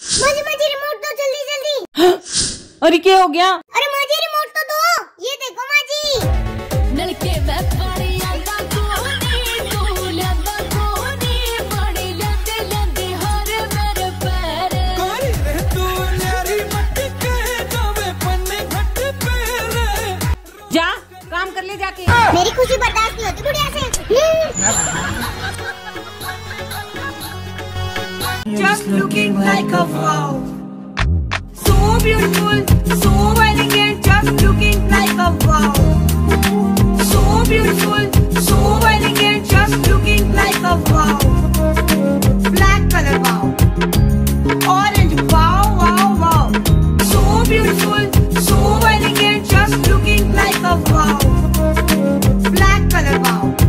माजी माजी रिमोट दो जल्दी जल्दी। अरे क्या हो गया? अरे माजी रिमोट तो दो। ये देखो माजी। नलके में पानी आंदा कोनी तू लेंदा कोनी पानी लेंदे लेंदे हर मेरे पैर। कोई रे तू न्यारी मत के जावे पन्ने घट पे जा काम कर ले जाके। मेरी खुशी बर्दाश्त नहीं होती बुढ़िया से You're just looking like a wow. So beautiful, so elegant, just looking like a wow. So beautiful, so elegant, just looking like a wow. Black color wow, orange wow, wow, wow. So beautiful, so elegant, just looking like a wow. Black color wow.